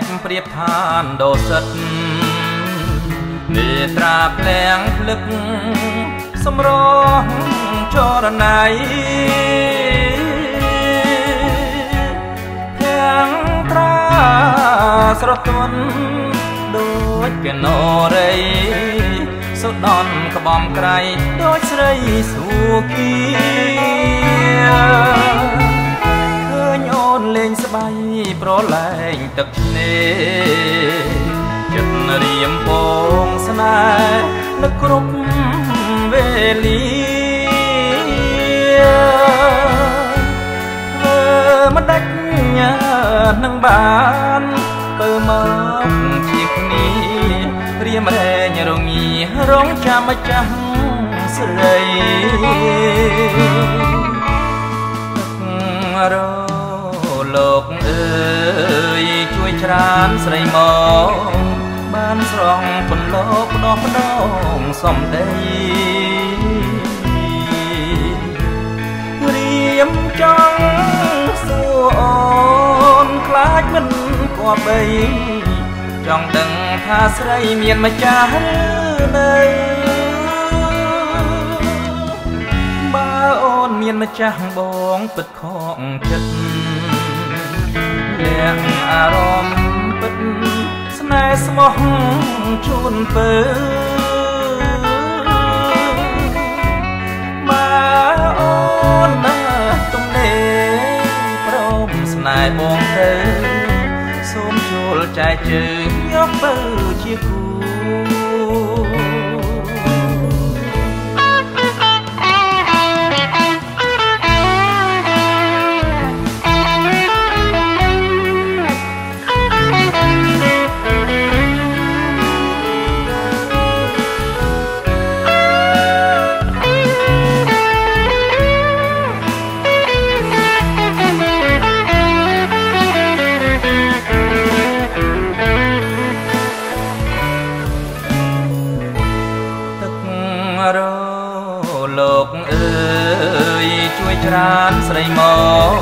តប្រៀបឋានដោសិតនេត្រាភ្លាំងភ្លឹកសម្រងចរណៃភាំងត្រាស្រទន់ដូចពីណរីសុដនក្បំក្រៃដូចស្រីសួគី ទឹកឆ្នេរចិត្តរៀមពងស្នេហ៍នឹកគ្រប់វេលាធ្វើមិនដាច់នឹងបានទៅមកជាគ្នារៀមរែងរងារងចាំម្ចាស់ស្រីរ ជួយច្រានស្រីមកបានស្រងពន្លកដោះដងសំដីរៀមចង់សួរអូនខ្លាចមិនគប្បីចង់ដឹងថាស្រីមានម្ចាស់ឬនៅបើអូនមានម្ចាស់បងពិតខកចិត្តលះអារម្មណ៍ពិត ស្នេហ៍ស្មោះជូនពើបើអូនណាទំនេរព្រមស្នេហ៍បងទៅសូមចូលចែកជើងយកទៅជាគូ ច្រានស្រីមក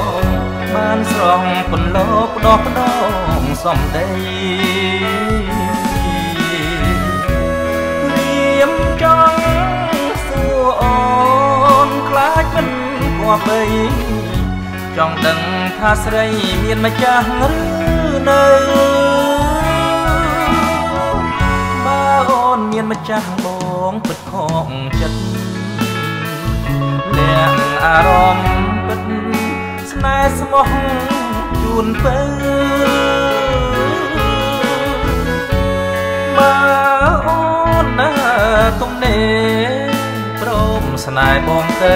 បានស្រងពន្លកដោះដងសំដីរៀមចង់សួរអូនខ្លាចមិនគួរបីចង់ដឹងថាស្រីមានម្ចាស់ឬនៅបើអូនមានម្ចាស់បងពិតខកចិត្តលះ អារម្មណ៍ពិតស្នេហ៍ស្មោះជូនទៅបើអូនណាទំនេរព្រមស្នេហ៍បងទៅ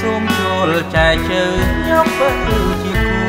សូមចូលចែកជើងយកទៅជាគូ